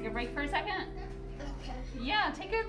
Take a break for a second? Okay. Yeah, take a